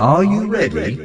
Are you ready?